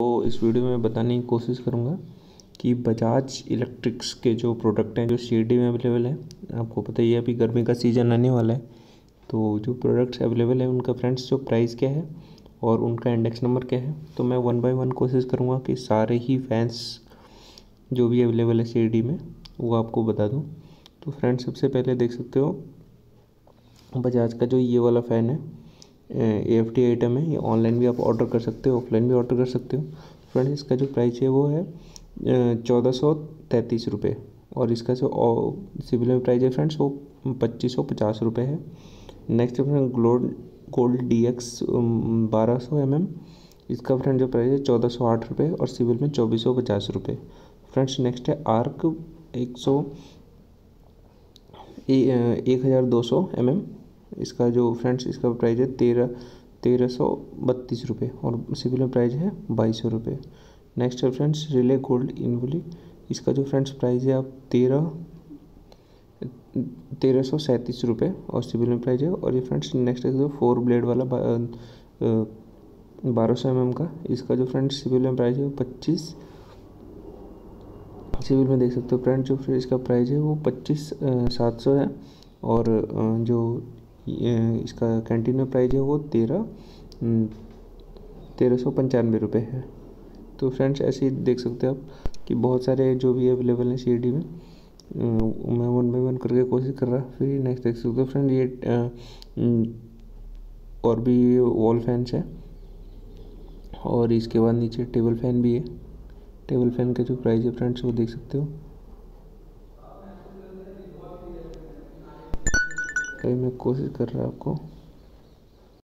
तो इस वीडियो में बताने की कोशिश करूँगा कि बजाज इलेक्ट्रिक्स के जो प्रोडक्ट हैं, जो सी में अवेलेबल है, आपको पता ही है अभी गर्मी का सीज़न आने वाला है। तो जो प्रोडक्ट्स अवेलेबल हैं, उनका फ्रेंड्स जो प्राइस क्या है और उनका इंडेक्स नंबर क्या है तो मैं वन बाय वन कोशिश करूँगा कि सारे ही फैंस जो भी अवेलेबल है सी में, वो आपको बता दूँ। तो फ्रेंड्स सबसे पहले देख सकते हो, बजाज का जो ये वाला फ़ैन है ए एफ़ टी आइटम है, ये ऑनलाइन भी आप ऑर्डर कर सकते हो ऑफलाइन भी ऑर्डर कर सकते हो। फ्रेंड्स इसका जो प्राइस है वो है चौदह सौ तैंतीस रुपये और इसका जो सिविल में प्राइस है फ्रेंड्स वो पच्चीस सौ पचास रुपये है। नेक्स्ट फ्रेंड ग्लोड गोल्ड डी एक्स बारह सौ एम एम इसका फ्रेंड जो प्राइस है चौदह सौ आठ रुपये और सिविल में चौबीस सौ पचास रुपये फ्रेंड्स नेक्स्ट है आर्क एक सौ एक हज़ार दो सौ एम एम इसका जो फ्रेंड्स, इसका प्राइस है तेरह तेरह सौ बत्तीस रुपये और सिविल में प्राइस है बाईस सौ रुपये नेक्स्ट है फ्रेंड्स, रिले गोल्ड इनवली। इसका जो फ्रेंड्स प्राइस है, आप तेरह तेरह सौ सैंतीस रुपये और सिविल में प्राइस है। और ये फ्रेंड्स नेक्स्ट है जो फोर ब्लेड वाला बारह सौ एम का। इसका जो फ्रेंड्स सिविल में प्राइस है वो पच्चीस, सिविल में देख सकते हो फ्रेंड जो फिर इसका प्राइस है वो पच्चीस सात सौ है। और जो इसका कैंटीन में प्राइस है वो तेरह तेरह सौ पंचानवे रुपये है। तो फ्रेंड्स ऐसे ही देख सकते हो आप कि बहुत सारे जो भी अवेलेबल हैं सी में मैं वन बाई वन करके कोशिश कर रहा, फिर नेक्स्ट देख सकते हो फ्रेंड ये और भी वॉल फैंस है। और इसके बाद नीचे टेबल फ़ैन भी है। टेबल फ़ैन का जो प्राइस है फ्रेंड्स वो देख सकते हो। कहीं मैं कोशिश कर रहा आपको।